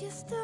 just a